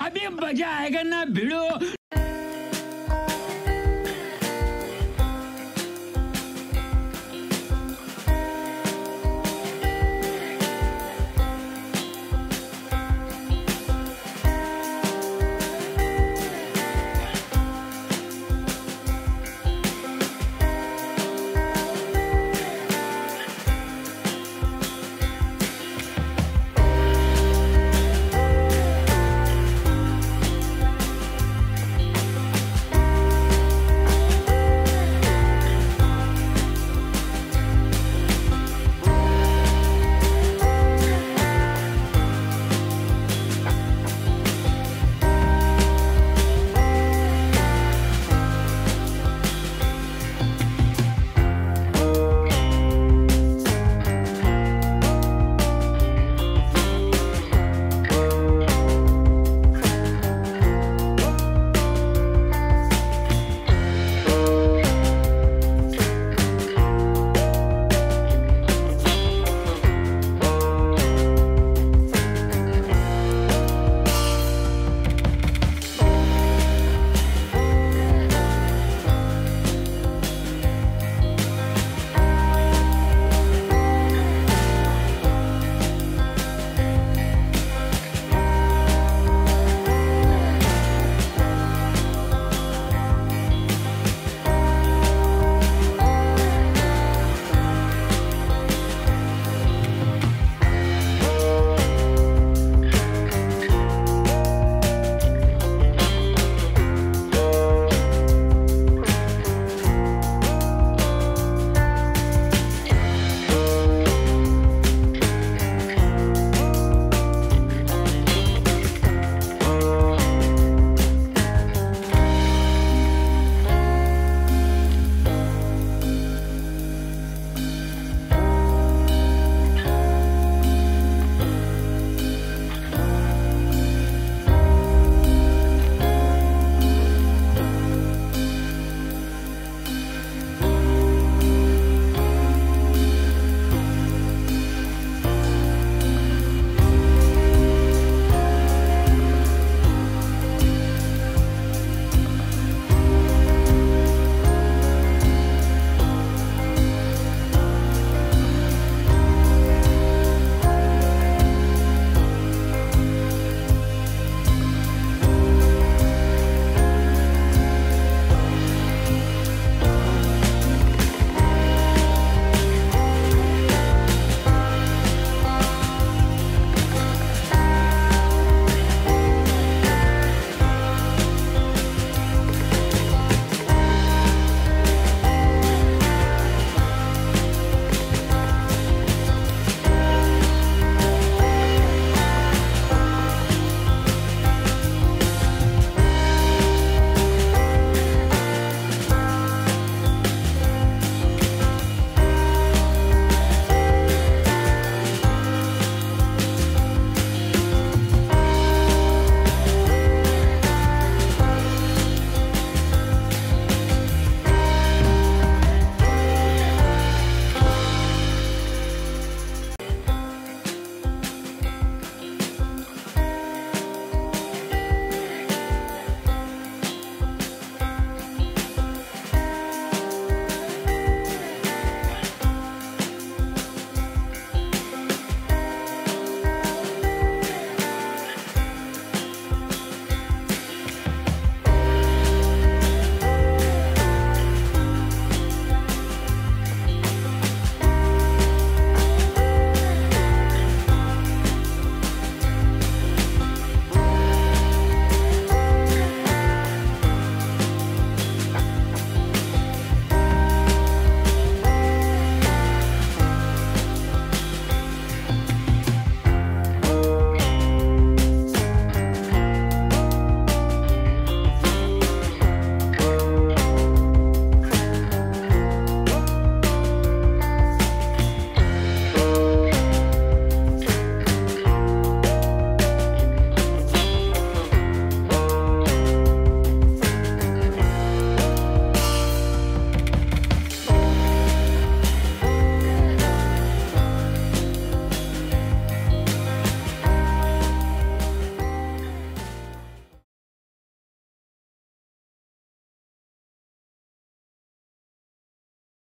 अभी मज़ा आएगा ना भिड़ो